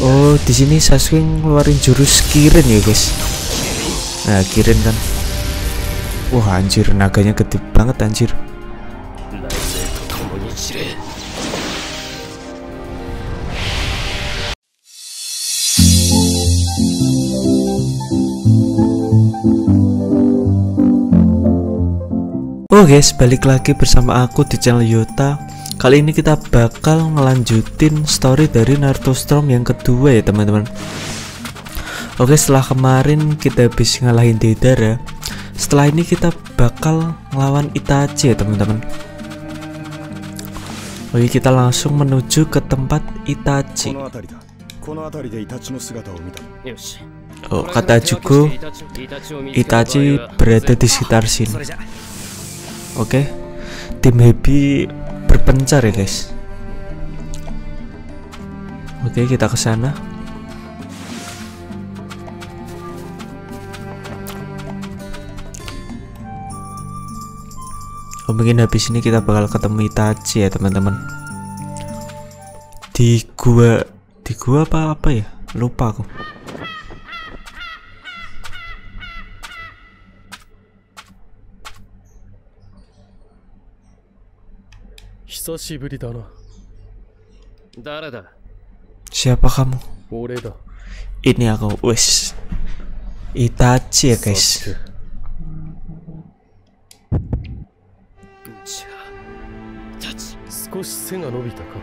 Oh, di sini Sasuke ngeluarin jurus Kirin ya, guys. Nah, Kirin kan. Wah, anjir naganya gede banget anjir. Oh guys, balik lagi bersama aku di channel Yota Kali ini kita bakal ngelanjutin story dari Naruto Storm yang kedua ya teman-teman. Oke setelah kemarin kita habis ngalahin Deidara Setelah ini kita bakal ngelawan Itachi ya teman-teman. Oke kita langsung menuju ke tempat Itachi. Oh kata Jugo Itachi berada di sekitar sini. Oke Tim Happy berpencar ya guys. Oke, kita ke sana. Oh, mungkin habis ini kita bakal ketemu Itachi ya teman-teman. Di gua, di gua apa apa ya? Lupa aku. 久しぶりだな誰だ Siapa kamu? 俺だ Ini aku, wes. Itachi ya guys. サスケじゃあたち少し背が伸びたか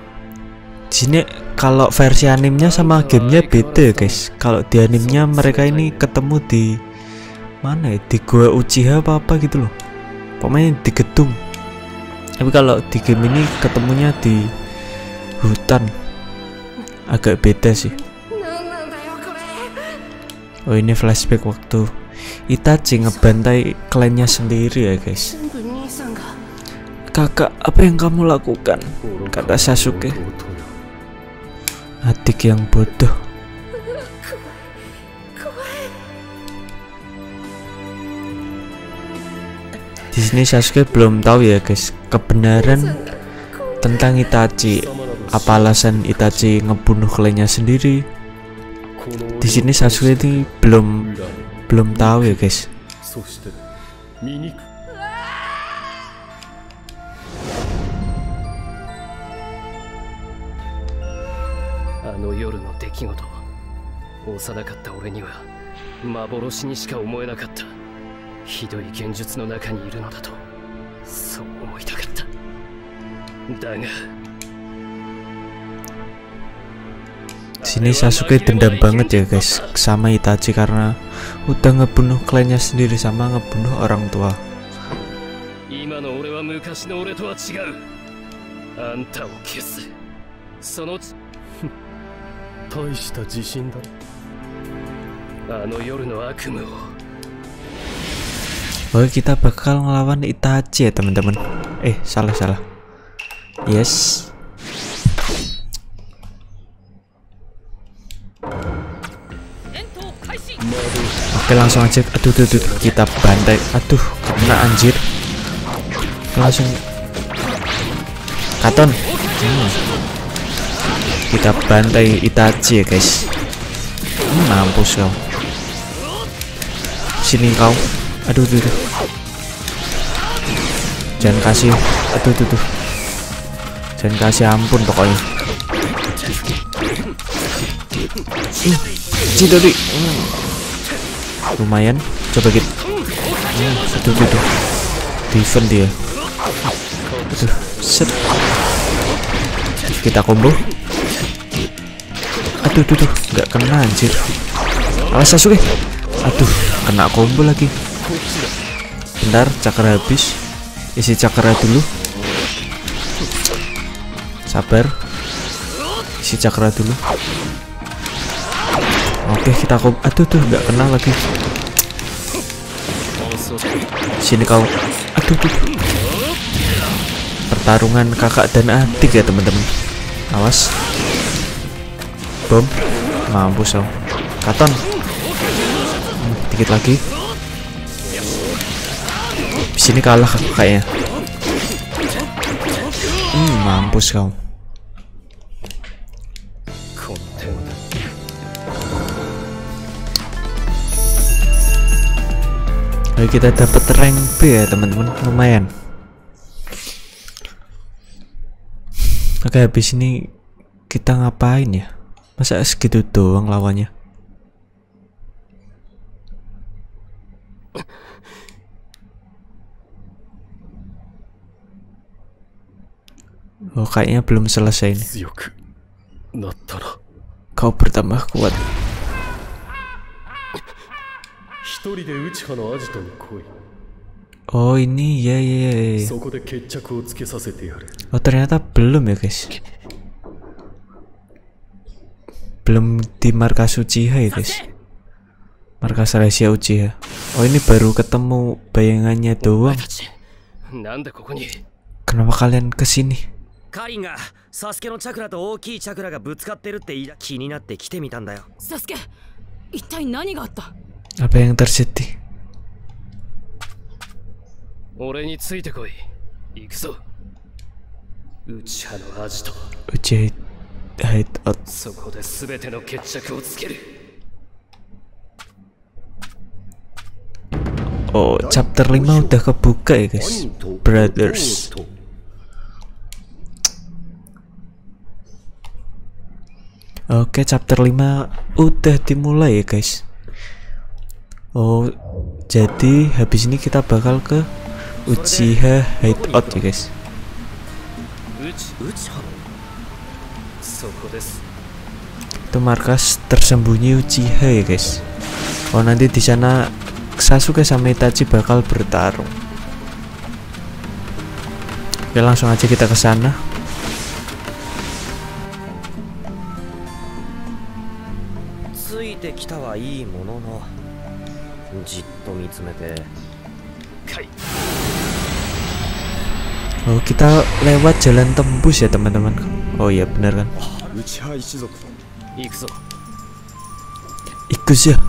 Di sini kalau versi animenya sama gamenya beda ya guys. Kalau di animenya mereka ini ketemu di mana ya? Di gua Uchiha apa apa gitu loh. Pokoknya di gedung. tapi kalau di game ini ketemunya di hutan. Agak beda sih. Oh ini flashback waktu Itachi ngebantai klannya sendiri ya guys. Kakak apa yang kamu lakukan? Kata Sasuke. Adik yang bodoh. Di sini Sasuke belum tahu ya guys kebenaran tentang Itachi. 貴様らの Apa alasan Itachi ngebunuh kliennya sendiri? この Di sini Sasuke ini belum 恨み belum tahu ya guys. そして醜く あの夜の出来事幼かった俺には幻にしか思えなかった ひどい現実の中にいるのだとそう思いたかっただが sini Sasuke dendam banget ya guys sama Itachi karena udah ngebunuh kliennya sendiri sama ngebunuh orang tua. 今の俺は昔の俺とは違うあんたを消すそのち大した自信だあの夜の悪夢を Oke kita bakal ngelawan Itachi ya teman-teman. Eh salah salah. Yes. Oke langsung aja. Aduh, aduh, aduh, kita bantai. Aduh, kena anjir. Langsung. Katon. Hmm. Kita bantai Itachi ya guys. Hmm, mampus kau. Sini kau. Aduh, aduh, aduh. Jangan kasih. Aduh, aduh, aduh. Jangan kasih ampun pokoknya. Hmm. Cidori. Hmm. Lumayan. Coba kita. Hmm. Aduh, aduh, aduh. Defend dia. Aduh, set. Kita combo. Aduh, aduh, aduh. Nggak kena anjir. Alas Sasuke. Aduh, kena combo lagi. Bentar, cakra habis. Isi cakra dulu. Sabar. Isi cakra dulu. Oke, kita kom. Aduh tuh nggak kena lagi. Sini kau. Aduh tuh. Pertarungan kakak dan adik ya teman-teman. Awas. Bom. Mampus kau. Katon. Hmm, dikit lagi. Di sini kalah kayaknya. Hmm, mampus kau. Ayo kita dapat rank B ya teman-teman, lumayan. Oke, habis ini kita ngapain ya? Masa segitu doang lawannya? Oh, kayaknya belum selesai nih. Kau bertambah kuat. Oh ini ya ya ya. Oh ternyata belum ya guys. Belum di markas Uchiha ya guys. Markas rahasia Uchiha. Oh ini baru ketemu bayangannya doang. Kenapa kalian ke sini? カリンがサスケのチャクラと大きいチャクラがぶつかってるって言いだ気になって来てみたんだよ。サスケ一体何があった？Apa yang terjadi? 俺についてこい。行くぞ。内派のアジト。Uchiha Hideout そこで全ての決着をつける。Oh chapter 5 udah kebuka ya guys Brothers Oke, chapter 5 udah dimulai ya, guys. Oh, jadi habis ini kita bakal ke Uchiha Hideout ya, guys. Itu markas tersembunyi Uchiha ya, guys. Oh, nanti di sana Sasuke sama Itachi bakal bertarung. Oke, langsung aja kita ke sana. ついてきたはいいもののじっと見つめてかい Oh kita lewat jalan tembus ya teman-teman Oh iya bener kan 内派一族行くぞ Ikus ya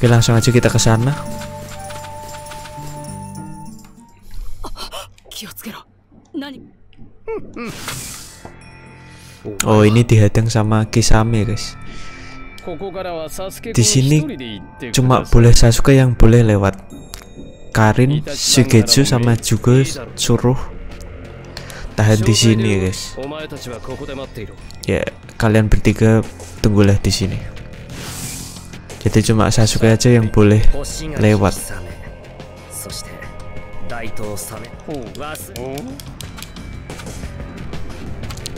Oke langsung aja kita ke sana 気をつけろ何 Oh ini dihadang sama Kisame guys ここからはサスケ Di sini cuma boleh Sasuke yang boleh lewat. Karin, Shigetsu sama juga suruh tahan di sini, guys. Ya, kalian bertiga tunggulah di sini. Jadi cuma Sasuke aja yang boleh lewat.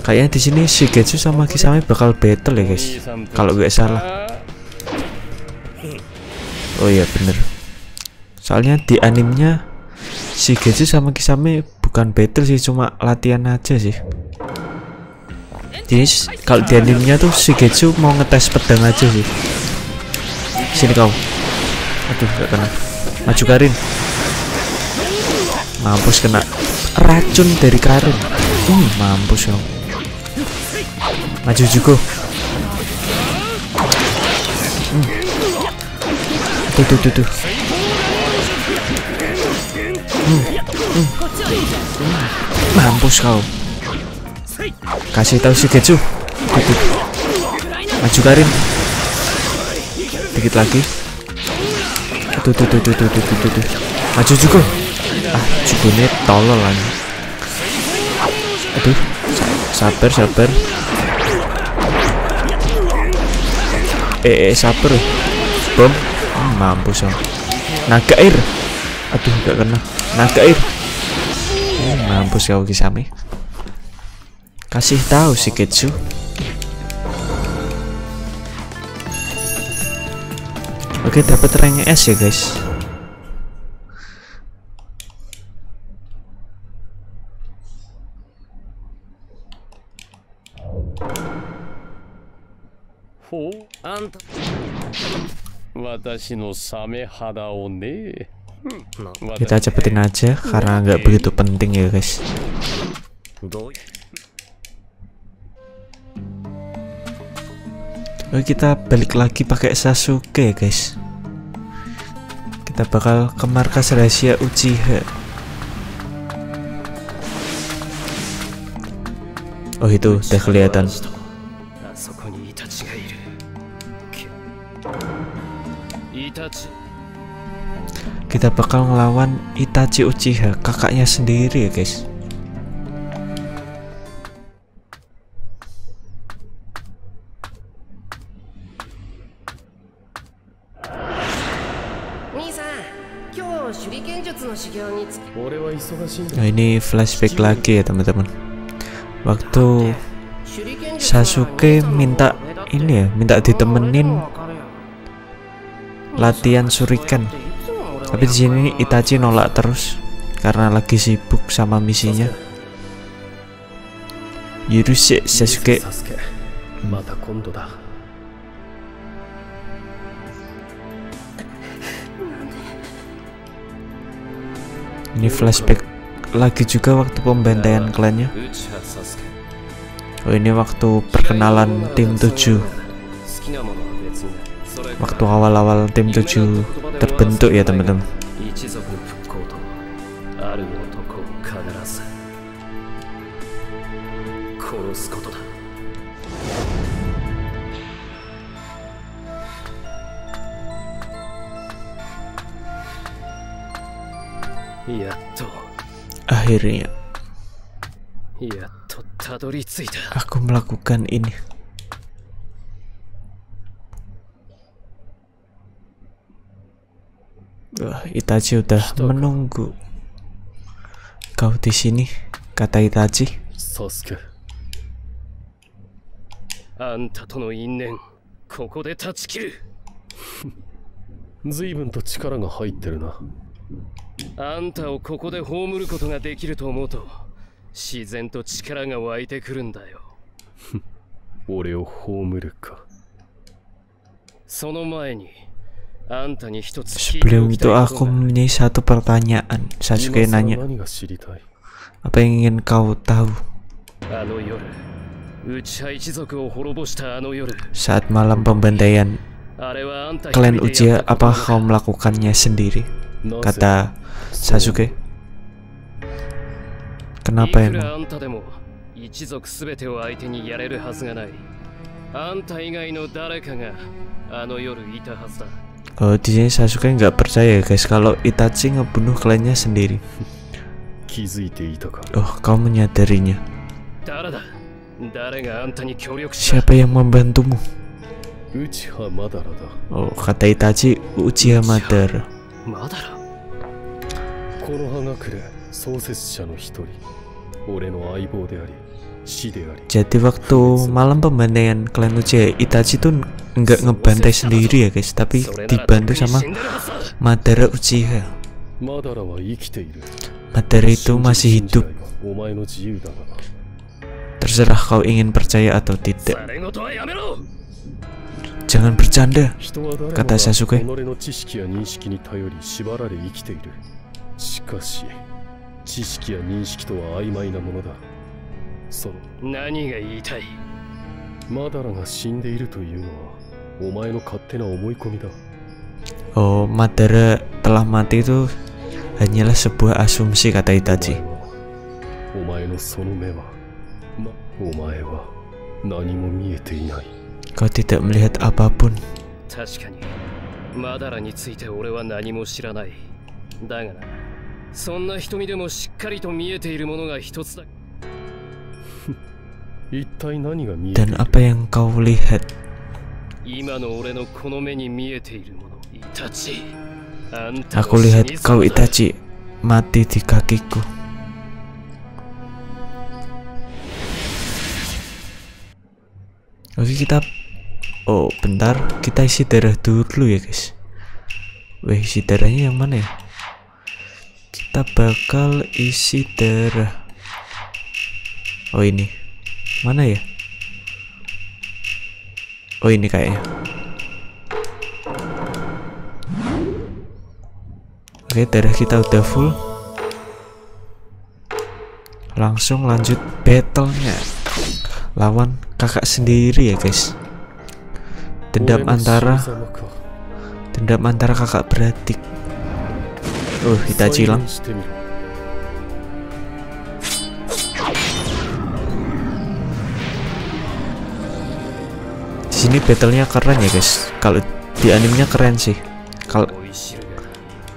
Kayaknya di sini Shigeju sama Kisame bakal battle ya guys. Kalau nggak salah. Oh iya bener. Soalnya di animenya Shigeju sama Kisame bukan battle sih cuma latihan aja sih. Jadi kalau di animenya tuh Shigeju mau ngetes pedang aja sih. Sini kau. Aduh gak kena. Maju Karin. Mampus kena Racun dari Karin. Hmm, mampus kau Maju juga Hmm. Tuh tuh tuh tuh Mampus kau. Kasih tahu si Getsu. Tuh. Maju Karin. Dikit lagi. Tuh tuh tuh tuh tuh tuh tuh, tuh. Maju juga. Ah, juga ini tolol. Aduh, sa- sabar sabar. Eh, eh sabar. Bom. Hmm, mampus kau. Naga air. Aduh, gak kena. Naga air. Hmm, mampus kau Kisame. Kasih tahu si Ketsu. Oke, dapat rank S ya, guys.「ほうあんた私のサメ肌をねな Kita cepetin aja karena nggak begitu penting ya, guys. どうい Oke, kita balik lagi pakai Sasuke, ya, guys. Kita bakal ke markas rahasia Uchiha. Oh, itu udah kelihatan. Kita bakal ngelawan Itachi Uchiha kakaknya sendiri ya guys. Nah ini flashback lagi ya teman-teman. Waktu Sasuke minta ini ya Minta ditemenin Latihan suriken tapi di sini Itachi nolak terus karena lagi sibuk sama misinya. Yuruse Sasuke. Ini flashback lagi juga waktu pembantaian klannya. Oh ini waktu perkenalan tim tujuh. Waktu awal-awal tim tujuh terbentuk ya teman-teman. Akhirnya Aku melakukan ini. Itachi udah menunggu. Kau di sini, kata Itachi. サスケあんたとの因縁ここで断ち切る随分と力が入ってるなあんたをここで葬ることができると思うと自然と力が湧いてくるんだよ俺を葬るかその前に Sebelum itu aku mempunyai satu pertanyaan. Sasuke nanya, apa yang ingin kau tahu? Saat malam pembantaian, klan Uchiha apa kau melakukannya sendiri? Kata Sasuke. Kenapa emang? Kalau di sini Sasuke nggak percaya guys kalau Itachi ngebunuh kliennya sendiri. Oh, kau menyadarinya. Siapa yang membantumu? Oh, kata Itachi, Uchiha Madara. Madara? だらこの葉隠れ創設者の一人俺の相棒であり師であり Jadi waktu malam pembantaian klan Uchiha, Itachi tuh nggak ngebantai sendiri ya guys, tapi それならとっ dibantu くに sama 死んでるはずだ Madara Uchiha. マダラは生きている Madara itu masih 信じ hidup. る信じないはお前の自由だが Terserah kau ingin percaya atau tidak. ざれ言はやめろ Jangan bercanda. 人は誰もが Kata Sasuke. 己の知識や認識に頼り縛られ生きているしかし知識や認識とは曖昧なものだ その何が言いたい？マダラが死んでいるというのはお前の勝手な思い込みだ。Oh, Madara telah mati itu hanyalah sebuah asumsi kata お Itachi. 前はお前のその目はなお前は何も見えていない Kau tidak melihat apapun. 確かにマダラについて俺は何も知らないだがなそんな瞳でもしっかりと見えているものが一つだ一体何が見えてい dan apa yang kau lihat. Aku lihat kau Itachi mati di kakiku. Oke kita Oh bentar. Kita isi darah dulu ya guys. Wih isi darahnya yang mana ya? Kita bakal isi darah. Oh ini. Mana ya? Oh ini kayaknya. Oke, darah kita udah full. Langsung lanjut battlenya, Lawan kakak sendiri ya, guys. Dendam antara dendam antara kakak beradik. Uh, kita cilang sini battlenya keren ya guys. Kalau di animenya keren sih. Kalau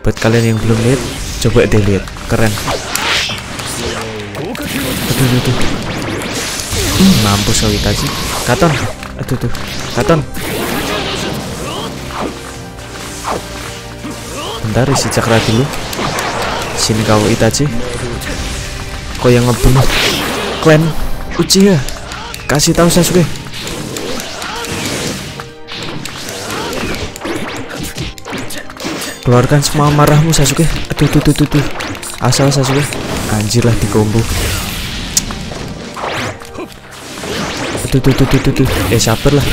buat kalian yang belum lihat, coba deh lihat, keren. Aduh, aduh, hmm, mampu sawit aja Katon. Aduh tuh. Katon. Bentar isi cakra dulu. Sini kau Itachi. Kau yang ngebunuh clan Uchiha. Kasih tahu Sasuke. Keluarkan semua marahmu Sasuke. Aduh tuh tuh tuh tuh. Asal Sasuke. Anjir lah di combo aduh tuh tuh tuh tuh, tuh. eh sabar lah.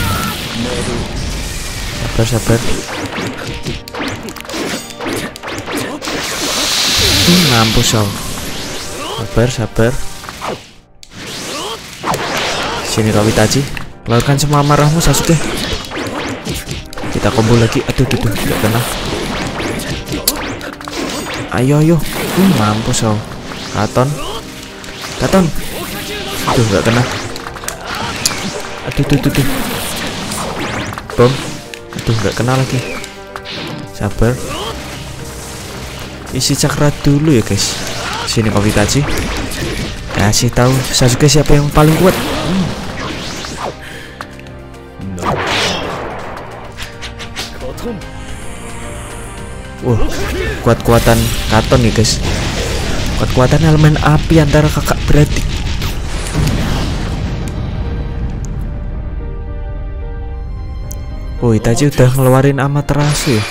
Sabar sabar. Hmm, mampus kau sabar sabar. Sini kau Itachi keluarkan semua marahmu Sasuke. Kita combo lagi. Aduh tuh. Gak kena ayo ayo. Hmm, mampus kau katon. Katon. Aduh gak kena. Aduh tuh tuh tuh bom. Aduh gak kena lagi. Sabar. Isi cakra dulu ya guys. Sini kau Itachi kasih tahu Sasuke siapa yang paling kuat. Hmm, Wah, kuat-kuatan katon nih guys. Kuat-kuatan elemen api antara kakak beradik. Oh, Itachi udah ngeluarin Amaterasu ya.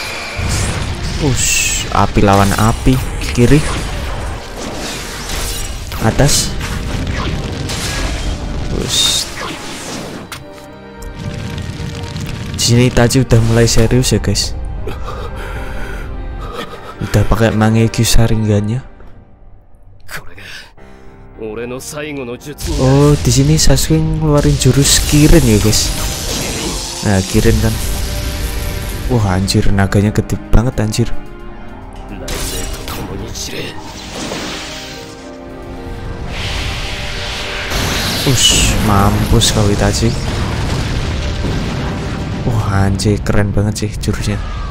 Ush, api lawan api, kiri, atas. Di sini Itachi udah mulai serius ya guys udah pakai mangeki saringannya oh di sini Sasuke ngeluarin jurus Kirin ya guys nah Kirin kan wah anjir naganya gede banget anjir Ush, mampus kau Itachi. Wah anjir keren banget sih jurusnya.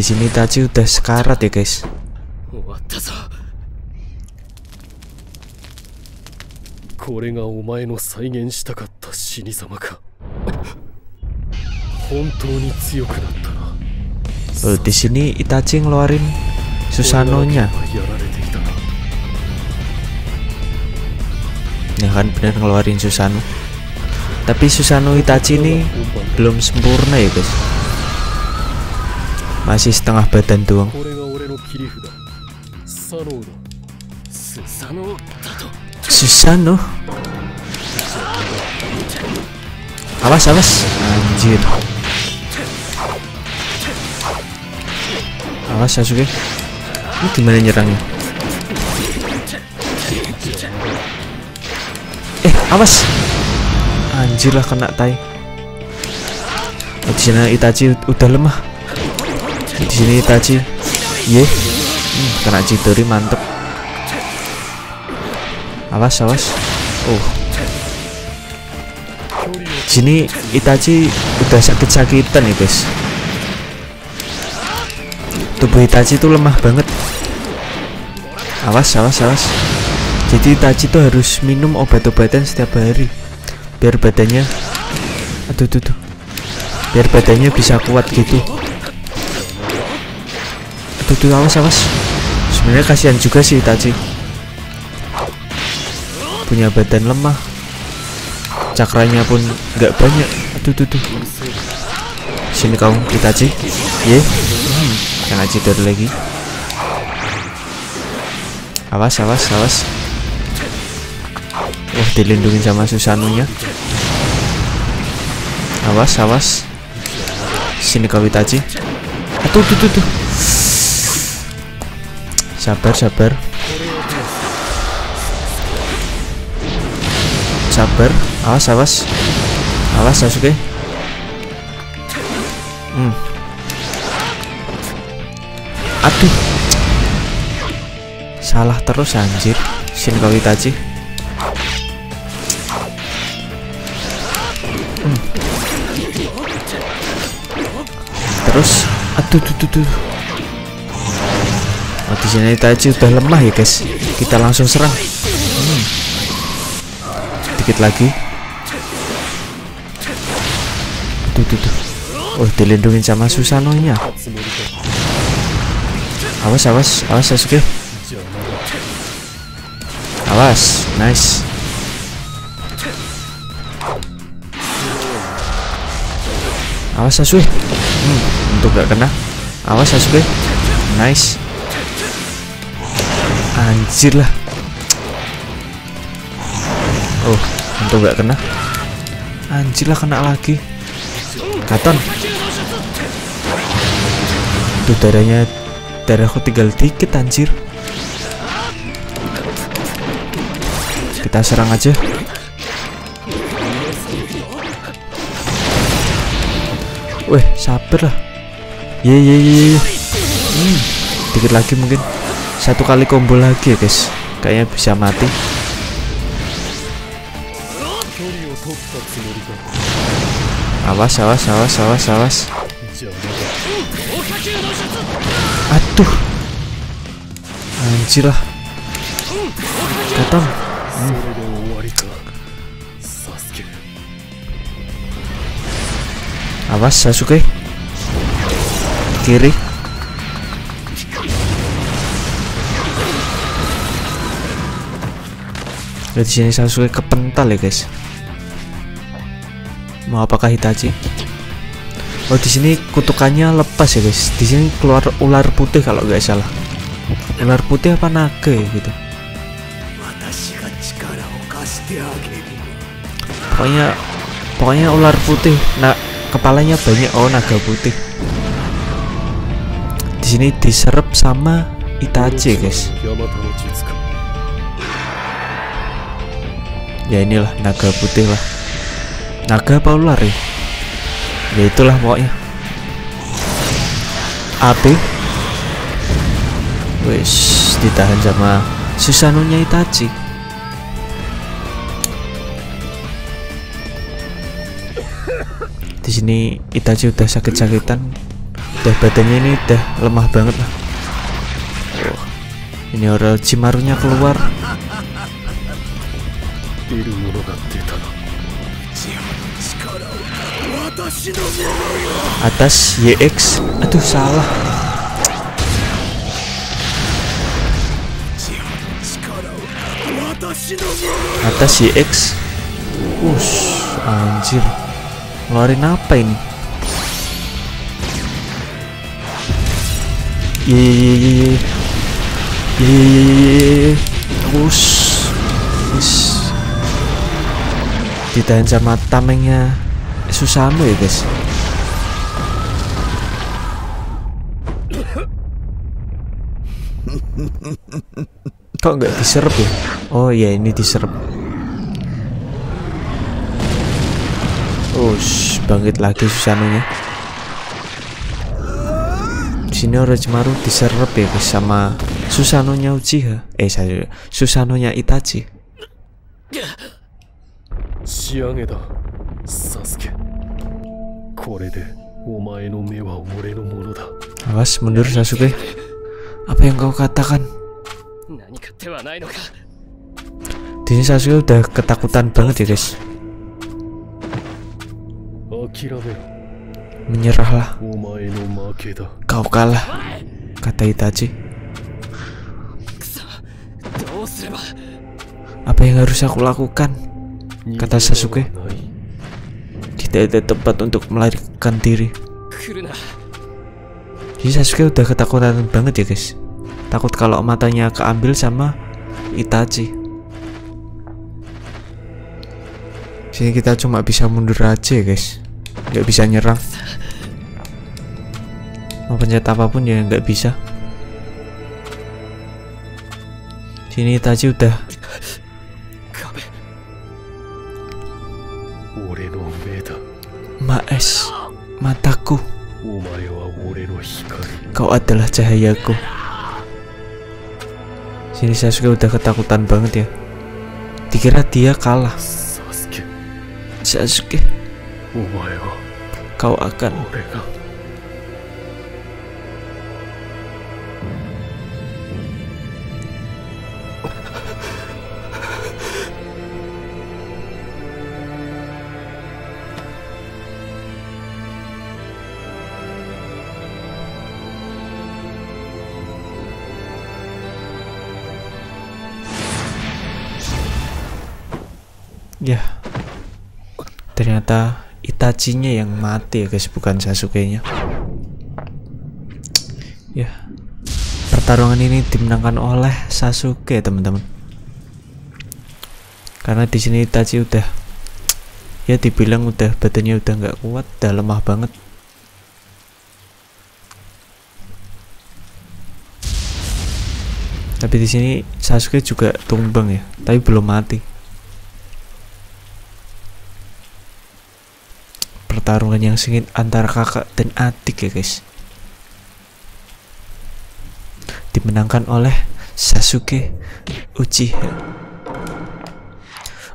di sini Itachi udah sekarat ya guys Oh, di sini Itachi ngeluarin Susanonya. Ya kan benar ngeluarin Susano. Tapi Susano Itachi ini belum sempurna ya guys. Masih setengah badan doang. Susano. Awas, awas. Anjir. Awas Sasuke. Ini gimana nyerangnya? Eh, awas. Anjir lah kena tai. Ojina Itachi udah lemah. Di sini Itachi. Ye. Hmm, kena Chidori mantep. Awas, awas. Oh. Sini Itachi udah sakit-sakitan ya, guys. Tubuh Itachi tuh lemah banget. Awas, awas, awas. Jadi Itachi tuh harus minum obat-obatan setiap hari biar badannya aduh tuh, biar badannya bisa kuat gitu tuh awas awas sebenarnya kasihan juga sih Itachi punya badan lemah. Cakranya pun nggak banyak. Aduh tuh, tuh. sini kau Itachi ye. Kena cedera lagi. Awas awas awas. Wah dilindungi sama Susanunya. Awas awas. Sini kau Itachi aduh tuh tuh tuh sabar sabar. Sabar. Awas awas. Awas Sasuke hmm. aduh. Salah terus anjir. Shin Kawitachi. Hmm. terus. Aduh tuh tuh oh, di sini Itachi udah lemah ya guys. Kita langsung serang. Hmm. dikit lagi. Tuh tuh tuh. Oh dilindungin sama Susano nya awas awas awas Sasuke awas nice. Awas Sasuke hmm, untuk gak kena. Awas Sasuke nice anjir lah oh untuk gak kena anjir lah kena lagi katon tuh darahnya darahku tinggal dikit anjir kita serang aja Weh, sabar lah. Ye ye ye. Hmm, dikit lagi mungkin satu kali combo lagi ya guys. Kayaknya bisa mati. Awas awas awas awas awas. Aduh. Anjir lah. Datang. Hmm. Awas Sasuke. Kiri. Di sini Sasuke kepental ya guys. Mau apakah Itachi? Oh di sini kutukannya lepas ya guys. Di sini keluar ular putih kalau nggak salah. Ular putih apa naga ya gitu. Pokoknya pokoknya ular putih. Nah kepalanya banyak oh naga putih. Di sini diserap sama Itachi guys. Ya inilah naga putih lah. Naga apa ular ya? Ya itulah pokoknya. Api. Wes ditahan sama Susanunya Itachi di sini Itachi udah sakit-sakitan. Udah badannya ini udah lemah banget lah. Ini Orochimarunya keluar 出るものが出たな atas YX aduh salah atas YX Ush, anjir ngeluarin apa ini ye ye ye ye ye ditahan sama tamengnya Susano ya guys. Kok nggak diserap ya? Oh ya ini diserap. Ush, bangkit lagi Susanonya di sini Orochimaru diserap ya guys sama Susanonya Uchiha. Eh saya Susanonya Itachi 仕上げだサスケこれでお前の目は俺のものだ awas mundur Sasuke apa yang kau katakan 何か手はないのか di sini Sasuke udah ketakutan banget ya guys 諦めろ menyerahlah お前の負けだ kau kalah kata Itachi どうすれば apa yang harus aku lakukan kata Sasuke. Tidak ada tempat untuk melarikan diri. Jadi Sasuke udah ketakutan banget ya guys. Takut kalau matanya keambil sama Itachi. Sini kita cuma bisa mundur aja ya, guys. Gak bisa nyerang. Mau pencet apa pun ya nggak bisa. Sini Itachi udah Sama es, mataku. Kau adalah cahayaku. Sini sudah udah ketakutan banget ya. Dikira dia kalah. Sasuke, kau akan Ternyata Itachi-nya yang mati ya guys, bukan Sasuke-nya. Ya. Pertarungan ini dimenangkan oleh Sasuke, teman-teman. Karena di sini Itachi udah ya dibilang udah badannya udah nggak kuat, udah lemah banget. Tapi di sini Sasuke juga tumbang ya, tapi belum mati. Pertarungan yang sengit antara kakak dan adik ya guys. Dimenangkan oleh Sasuke Uchiha.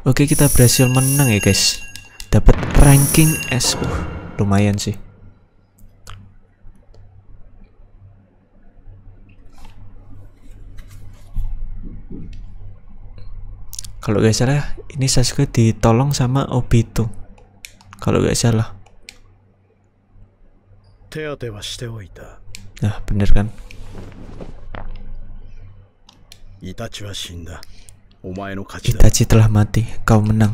Oke kita berhasil menang ya guys. Dapat ranking S. Uh, lumayan sih. Kalau gak salah, ini Sasuke ditolong sama Obito. Kalau gak salah. 手当てはしておいた Nah, bener kan? イタチは死んだお前の勝ちだ Itachi telah mati, kau menang.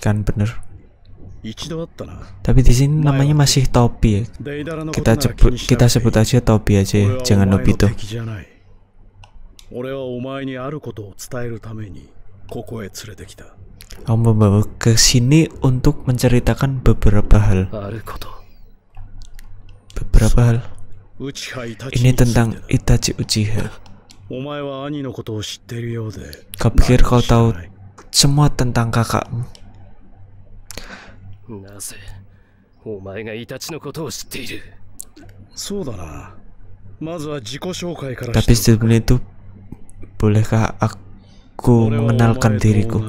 Kan bener. 一度あったな Tapi di sini namanya masih Tobi ya. デイダラのことな Kita ら気 sebut にしな kita くていい sebut aja Tobi aja ya, 俺は jangan お前の Nobito. 敵じゃない俺はお前にあることを伝えるためにここへ連れてきた kamu membawa ke sini untuk menceritakan beberapa hal. Beberapa hal. Ini tentang Itachi Uchiha. Kau pikir kau tahu semua tentang kakakmu? Tapi sebelum itu, bolehkah aku mengenalkan diriku?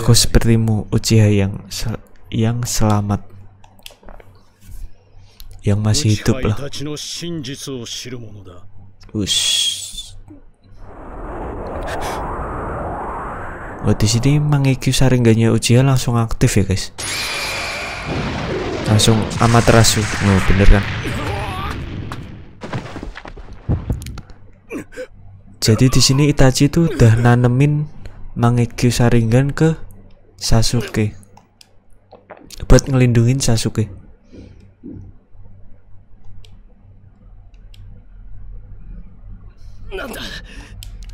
Aku sepertimu Uchiha yang sel yang selamat yang masih hidup lah. Ush. Oh di sini Mangekyu Saringganya Uchiha langsung aktif ya guys. Langsung amat rasu, Oh bener kan. Jadi di sini Itachi tuh udah nanemin Mangekyo saringan ke Sasuke. Buat ngelindungin Sasuke.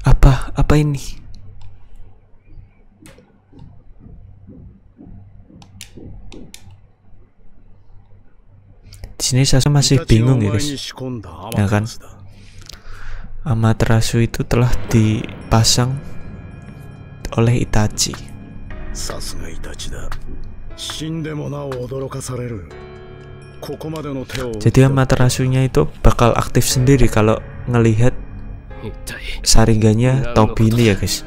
Apa apa ini? Di sini Sasuke masih bingung ya guys. Ya kan? Amaterasu itu telah dipasang oleh Itachi. さすがイタチだ死んでもなお驚かされるここまでの手を Jadi Amaterasunya itu bakal aktif sendiri kalau ngelihat 一体 saringannya Tobi ini ya guys.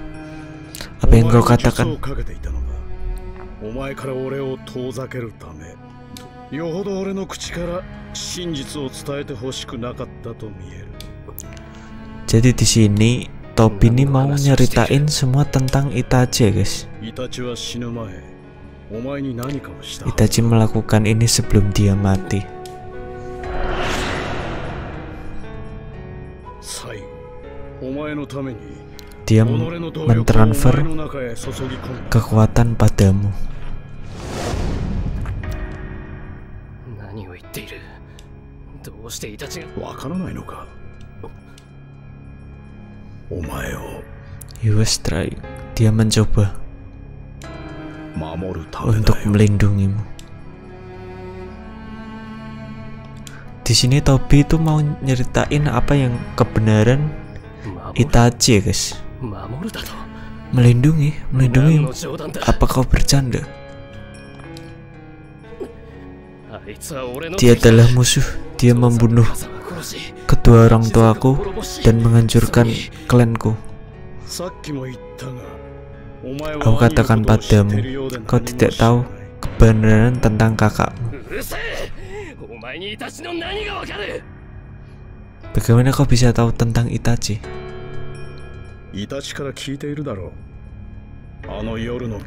Apa yang kau お前に術 katakan? をかけていたのだお前から俺を遠ざけるためよほど俺の口から真実を伝えてほしくなかったと見える Jadi di sini Tobi ini mau nyeritain semua tentang Itachi guys. Itachi melakukan ini sebelum dia mati. Dia mentransfer kekuatan padamu. Apa He ya was trying. Dia mencoba untuk melindungimu. Di sini Tobi itu mau nyeritain apa yang kebenaran Itachi, guys. Melindungi, melindungi. Apa kau bercanda? Dia adalah musuh. Dia membunuh kedua orang tuaku dan menghancurkan klanku. Aku katakan padamu, kau tidak tahu kebenaran tentang kakakmu. Bagaimana kau bisa tahu tentang Itachi?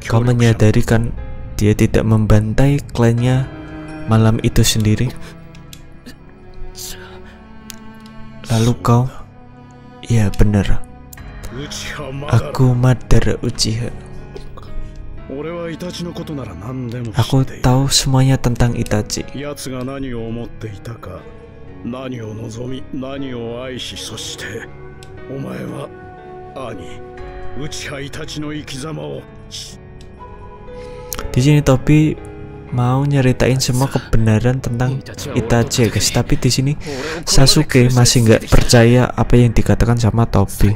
Kau menyadari kan dia tidak membantai klannya malam itu sendiri? Lalu kau? Ya benar. Aku Madara Uchiha. Aku tahu semuanya tentang Itachi. Di sini tapi mau nyeritain semua kebenaran tentang Itachi ya guys Tapi di sini Sasuke masih nggak percaya apa yang dikatakan sama Tobi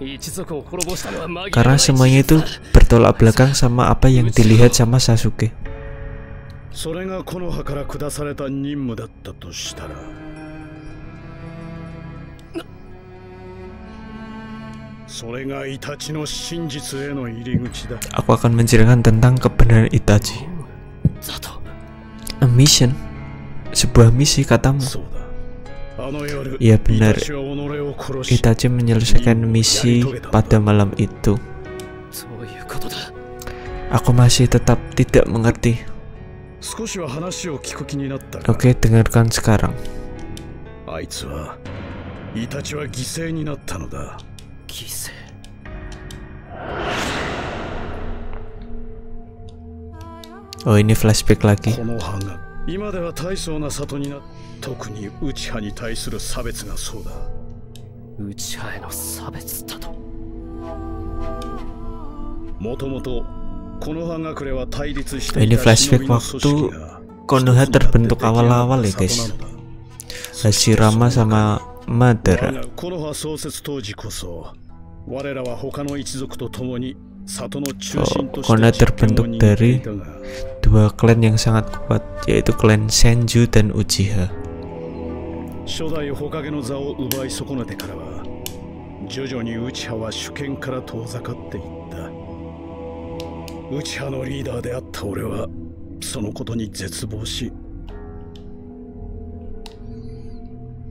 一族を滅ぼしたのは紛れない Karena semuanya itu bertolak belakang sama apa yang dilihat sama Sasuke それがこの葉から下された任務だったとしたらそれがイタチの真実への入り口だ Aku akan menceritakan tentang kebenaran Itachi だと A mission Sebuah misi katamu そうだあの夜 Iya イ benar タチは己を殺し Itachi menyelesaikan misi pada malam itu そういうことだ Aku masih tetap tidak mengerti 少しは話を聞く気になったが Oke dengarkan sekarang あいつはイタチは犠牲になったのだ犠牲 Oh ini flashback lagi この葉が今では大層な里にな特に内葉に対する差別がそうだ内派への差別だともともとこの葉隠れは対立して Ini いた flashback 忍びの組織が Konoha 一つになって terbentuk 出来上がった awal-awal ya guys 里なのだ Hashirama sama 我 Madara がこの葉創設当時こそ我らは他の一族と共に里の中心として Konoha terbentuk dari dua klan yang sangat kuat yaitu klan Senju dan Uchiha. 初代火影の座を奪い損ねてからは徐々に内派は主権から遠ざかっていった内派のリーダーであった俺はそのことに絶望し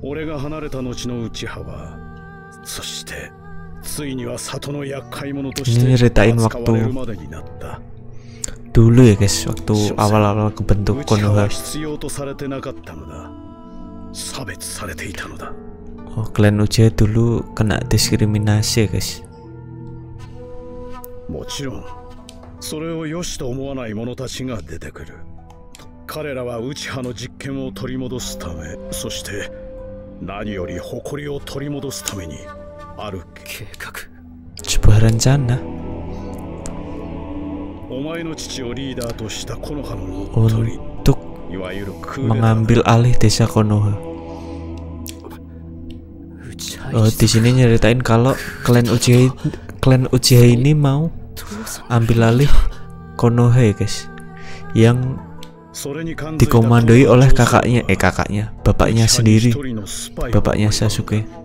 俺が離れた後の内派はそしてついには里の厄介者とし Ini てれる waktu dulu ya guys waktu awal-awal kebentuk Konoha Oh klan Uchiha dulu kena diskriminasi ya guys もちろんそれを良しと思わない者たちが出てくる。彼らは内派の実権を取り戻すためそして何より誇りを取り戻すために sebuah rencana untuk mengambil alih desa Konoha. Oh, di sini nyeritain kalau klan Uchiha klan Uchiha ini mau ambil alih Konoha ya guys, yang dikomandoi oleh kakaknya, eh kakaknya, bapaknya sendiri, bapaknya Sasuke.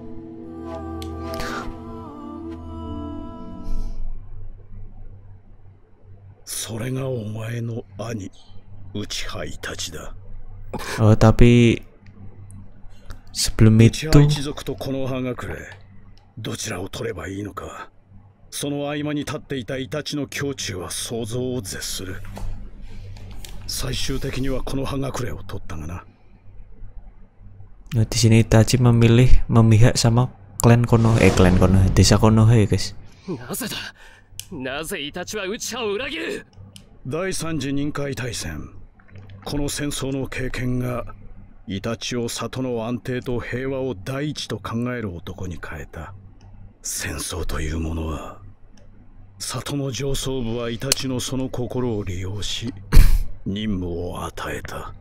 それがお前の兄内派イタチだ。oh tapi sebelum 内 itu 派一族とこの葉隠れどちらを取ればいいのかその合間に立っていたイタチの胸中は想像を絶する。最終的にはこの葉隠れを取ったがな。Nah, di sini Itachi memilih memihak sama klan Konoha eh klan Konoha desa Konoha ya guys. なぜだなぜイタチは内派を裏切る第三次任海大戦。この戦争の経験がイタチを里の安定と平和を第一と考える男に変えた。戦争というものは里の上層部はイタチのその心を利用し 任務を与えた。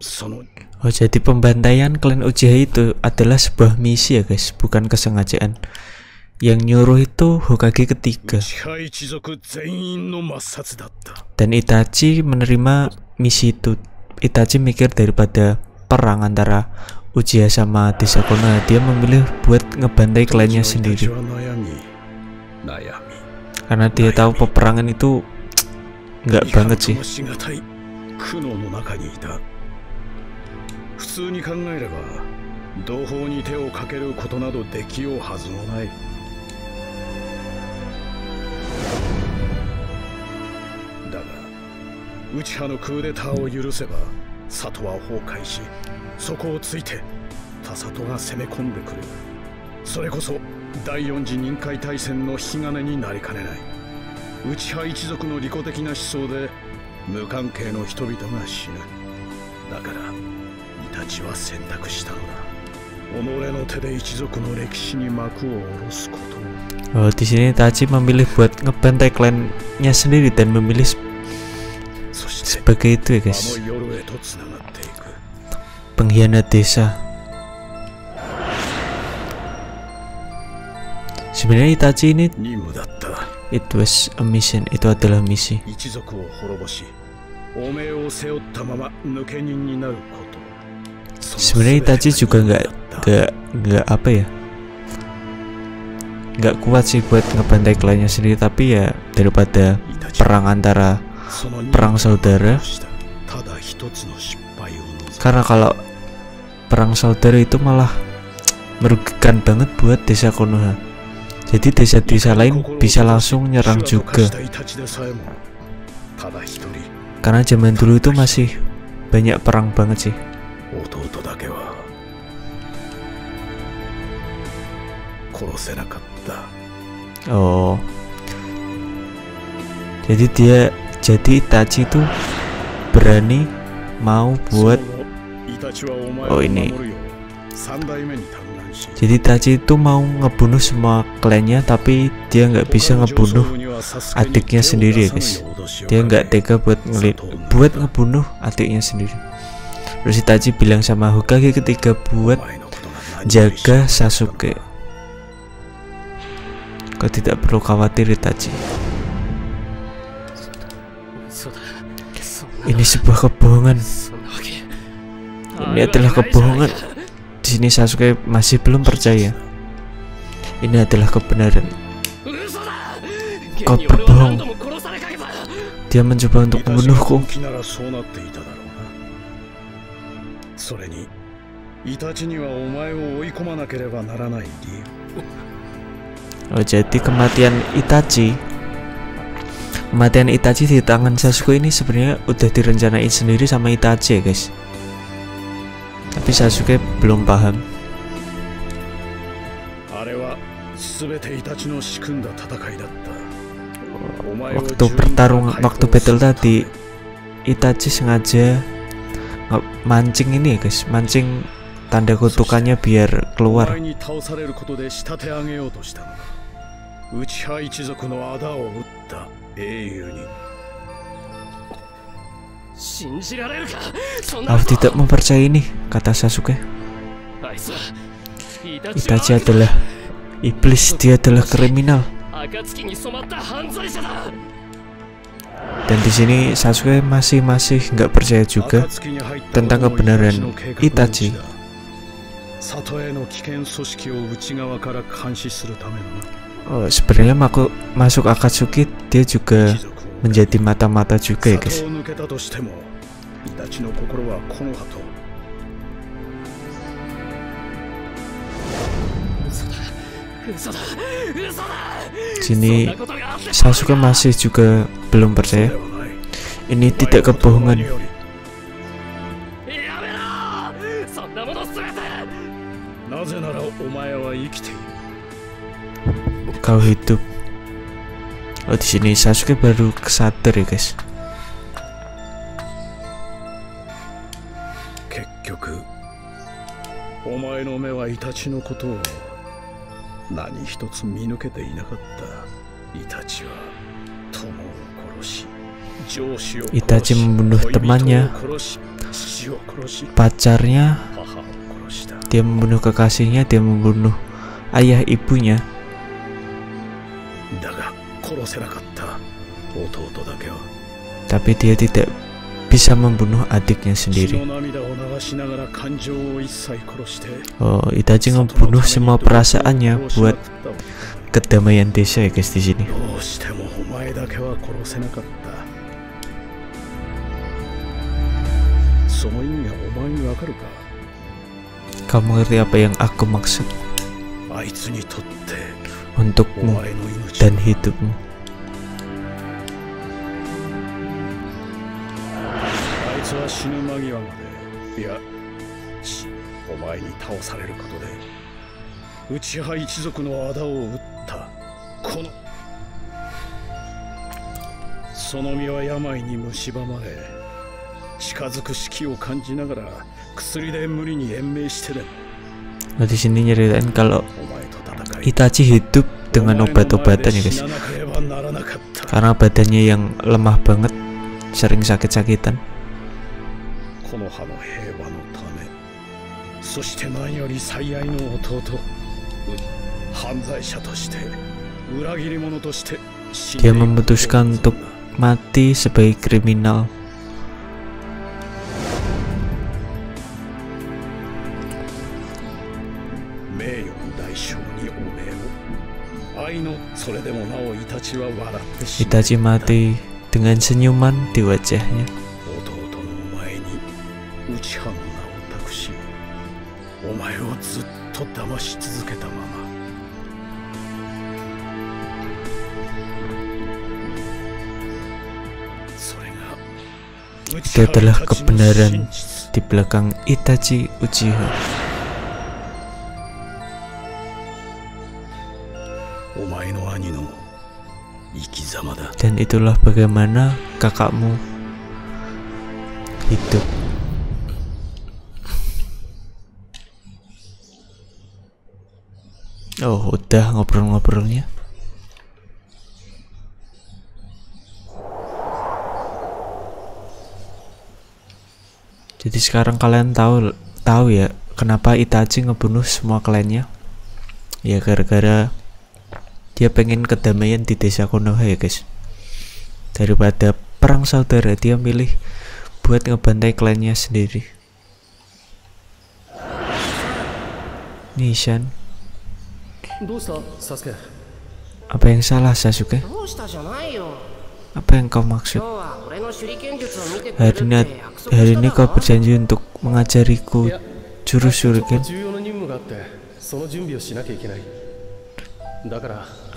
その Oh jadi pembantaian klan Uchiha itu adalah sebuah misi ya guys. Bukan kesengajaan yang nyuruh itu Hokage ketiga 支配一族全員の抹殺だった dan Itachi menerima misi itu Itachi mikir daripada perang antara Uchiha sama desa Konoha dia memilih buat ngebantai klannya 当時のイタチ sendiri は悩み悩み karena dia tahu peperangan itu nggak banget sih もしがたい苦悩の中にいた普通に考えれば同胞に手をかけることなどできようはずもない だが内派のクーデターを許せば里は崩壊しそこをついて他里が攻め込んでくるそれこそ第四次任界大戦の引き金になりかねない。内派一族の利己的な思想で無関係の人々が死ぬだ。からイタチは選択したのだ。己の手で一族の歴史に幕を下ろすことを。Oh, di sini Taji memilih buat ngeban tagline-nya sendiri dan memilih sebagai itu ya guys. Pengkhianat desa. Sebenarnya Itachi ini it was a mission. Itu adalah misi. Sebenarnya Itachi juga nggak nggak nggak apa ya? nggak kuat sih buat ngebantai kliennya sendiri tapi ya daripada perang antara perang saudara. Karena kalau perang saudara itu malah merugikan banget buat desa Konoha. Jadi desa-desa lain bisa langsung nyerang juga. Karena zaman dulu itu masih banyak perang banget sih oh. Jadi dia jadi Itachi tuh berani mau buat oh ini. Jadi Itachi itu mau ngebunuh semua klannya tapi dia nggak bisa ngebunuh adiknya sendiri guys. Dia nggak tega buat ngelit buat ngebunuh adiknya sendiri. Terus Itachi bilang sama Hokage ketika buat jaga Sasuke. kau tidak perlu khawatir Itachi 嘘だそんな ini sebuah kebohongan そんなわけ ini adalah kebohongan di sini Sasuke masih belum percaya ini adalah kebenaran 嘘だ Kau 現に俺は berbohong. 何度も殺されかけた dia mencoba untuk イタチが membunuhku 本気ならそうなっていただろうなそれにイタチにはお前を追い込まなければならない理由 Oh, jadi kematian Itachi. Kematian Itachi di tangan Sasuke ini sebenarnya udah direncanain sendiri sama Itachi ya, guys. Tapi Sasuke belum paham. Waktu pertarung, waktu battle tadi Itachi sengaja mancing ini ya, guys. Mancing tanda kutukannya biar keluar 内派一族の仇を討った英雄に信じられるかそんな Aku こと tidak mempercayai ini kata Sasuke あいつはイタチ Itachi は adalah iblis dia adalah kriminal 暁に染まった犯罪者だ dan di sini Sasuke masih masih nggak percaya juga 暁に入った tentang この kebenaran イタチの計画のうち Itachi oh, sebenarnya aku masuk Akatsuki dia juga menjadi mata-mata juga ya guys. Sini Sasuke masih juga belum percaya. Ini tidak kebohongan kau hidup. Oh di sini Sasuke baru kesadar ya guys. Itachi membunuh temannya, pacarnya, dia membunuh kekasihnya, dia membunuh ayah ibunya, 殺せなかった弟だけは tapi dia tidak bisa membunuh adiknya 血 sendiri の涙を流しながら感情を一切殺して oh Itachi 里の ngebunuh ために semua 努力を perasaannya 殺しま buat くったわ kedamaian desa ya guys di sini どうしてもお前だけ つは死ぬ間際までいやしお前に倒されることで内派一族の仇を討ったこのその身は病に蝕まれ近づく死期を感じながら薬で無理に延命してでも Nah, di sini nyeritain kalau Itachi hidup dengan obat-obatan ya guys karena badannya yang lemah banget sering sakit-sakitan この葉の平和のためそして何より最愛の弟う犯罪者として裏切り者として死んで dia いくことを memutuskan untuk mati sebagai kriminal 名誉の代償にお礼を愛のそれでもなおイタチは笑ってしまう Itachi mati dengan senyuman di wajahnya 弟のお前に 内派の名を託しお前をずっと騙し続けたままそれが itu adalah 内派たちの kebenaran 真実 di belakang Itachi Uchiha お前の兄の生き様だ dan itulah bagaimana kakakmu hidup Oh, udah ngobrol-ngobrolnya. Jadi sekarang kalian tahu tahu ya kenapa Itachi ngebunuh semua kliennya? Ya gara-gara dia pengen kedamaian di desa Konoha ya guys. Daripada perang saudara dia milih buat ngebantai kliennya sendiri. Nishan apa yang salah, Sasuke? Apa yang kau maksud? Hari ini, hari ini kau berjanji untuk mengajariku jurus kan? shuriken.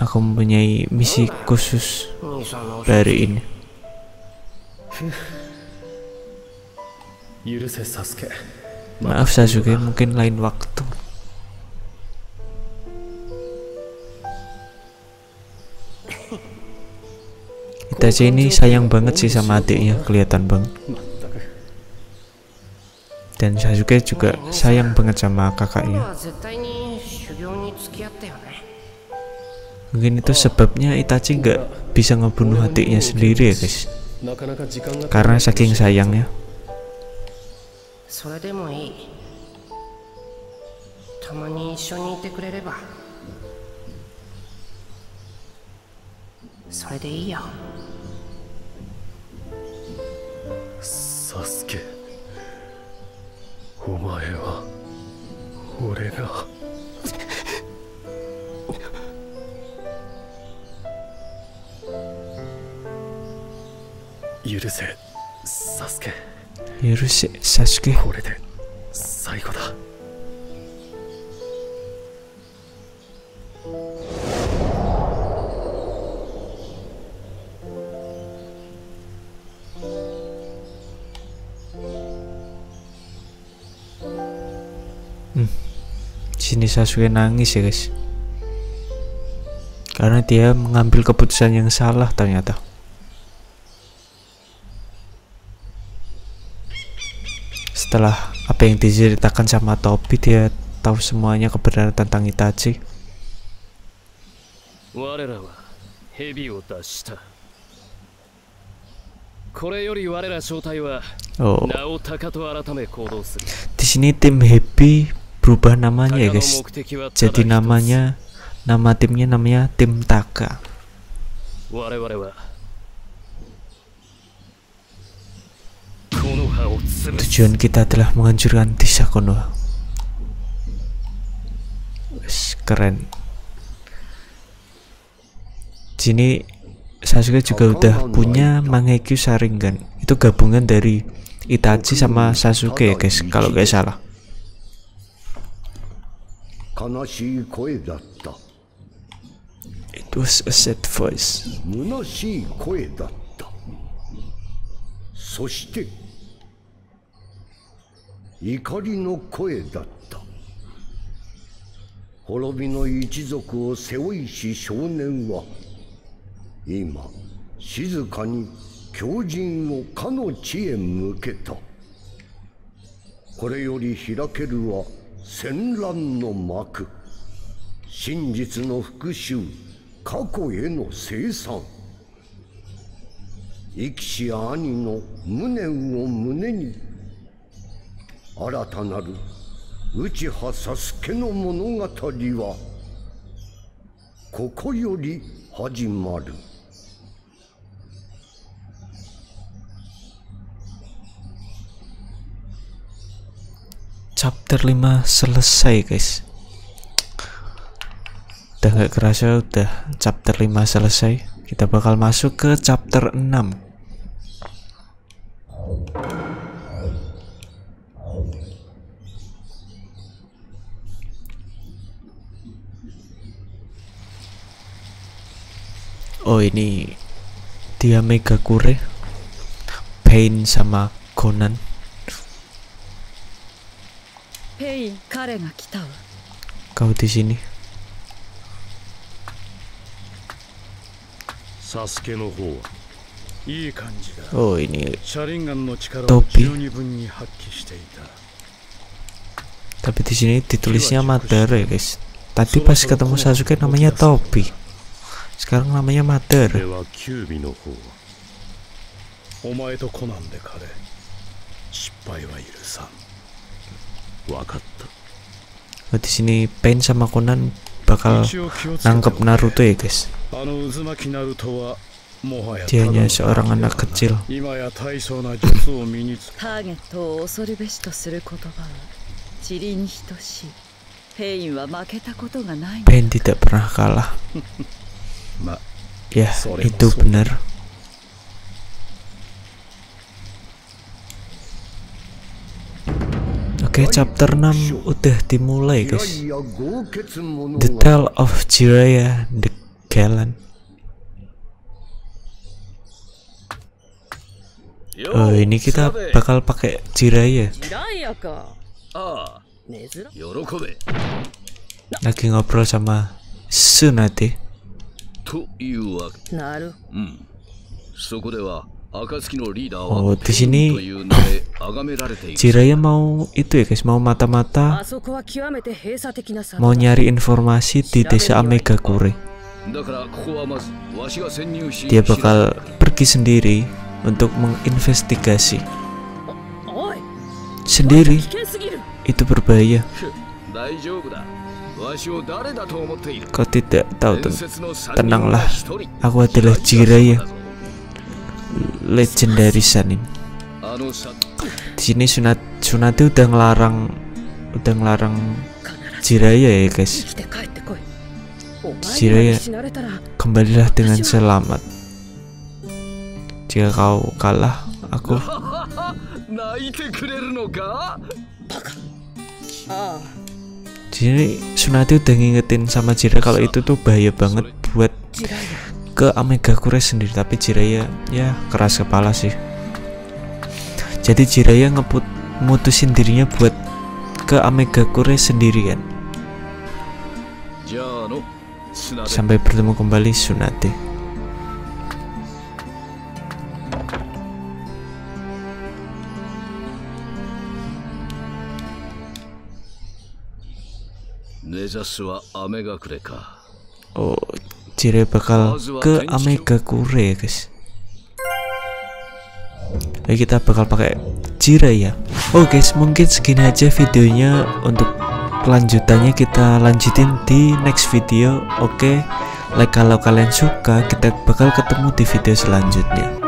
Aku mempunyai misi khusus hari ini. Maaf Sasuke, mungkin lain waktu. Itachi ini sayang banget sih sama adiknya kelihatan bang. dan Sasuke juga sayang banget sama kakaknya. Mungkin itu sebabnya Itachi nggak bisa ngebunuh hatinya sendiri ya guys. Karena saking sayangnya. それでいいよ。サスケお前は俺が。許せサスケ。Yuruse Sasuke これで最後だ sini Sasuke nangis ya guys karena dia mengambil keputusan yang salah ternyata setelah apa yang diceritakan sama Tobi dia tahu semuanya kebenaran tentang Itachi 我らは蛇を脱したこれより我ら正体は oh 名を鷹と改め行動する di sini tim Happy berubah namanya ya guys. jadi namanya nama timnya namanya tim Taka. Tujuan kita telah menghancurkan desa Konoha. Keren. Sini Sasuke juga udah punya Mangekyu Sharingan itu gabungan dari Itachi sama Sasuke ya guys kalau gak salah. 悲しい声だった。It was a sad voice. 虚しい声だった。そして怒りの声だった。滅びの一族を背負いし少年は今静かに狂人をかの地へ向けた。これより開けるは戦乱の幕。真実の復讐。過去への生産生きし兄の無念を胸に。新たなる。内葉サスケの物語は。ここより始まる。Chapter 5 selesai guys. Udah gak kerasa udah chapter 5 selesai. Kita bakal masuk ke chapter 6 Oh ini dia Mega Kure Pain sama Conan ペイン彼が来たわ kau di sini サスケの方はいい感じだ oh ini シャリンガンの力を Topi 十二分に発揮していた tapi di sini ditulisnya Madara ya guys tadi pas ketemu Sasuke namanya Topi sekarang namanya で Madara はキュービの方はお前とコナンで彼失敗は許さん 分かった oh, di sini Pain sama Conan bakal 一応気をつけて nangkep Naruto ya guys あの渦巻きナルトはもはや dia ただ hanya の seorang anak kecil 今や大層な術を身につけターゲットを恐るべしとする言葉は塵に等しいペインは負けたことがないの Pain tidak pernah kalah ま ya Sorry, itu Mas. benar Oke, chapter 6 udah dimulai, いや guys. いや豪傑物 The 語 Tale of Jiraiya the Gallant. Oh, ini kita bakal pakai Jiraiya. ジライアかああ珍喜べ Lagi ngobrol sama Tsunade. というわけなるうんそこでは暁のリーダー Oh, di sini Jiraya mau itu ya guys, mau mata-mata mau nyari informasi di desa Amegakure. Dia bakal pergi sendiri untuk menginvestigasi. Sendiri itu berbahaya. Kau tidak tahu tenanglah, aku adalah Jiraya legendarisan ini di sini Sunat Sunati udah ngelarang udah ngelarang Jiraya ya guys. Jiraya kembalilah dengan selamat. Jika kau kalah aku jadi Sunati udah ngingetin sama Jiraya kalau itu tuh bahaya banget buat ke Omega Kure sendiri tapi Jiraiya ya keras kepala sih. Jadi Jiraiya ngeput mutusin dirinya buat ke Omega Kure sendirian sampai bertemu kembali Sunate Oh, Jiraiya bakal ke Amegakure ya guys. Oke, kita bakal pakai Jiraiya Oh guys mungkin segini aja videonya. Untuk kelanjutannya kita lanjutin di next video. Oke like kalau kalian suka kita bakal ketemu di video selanjutnya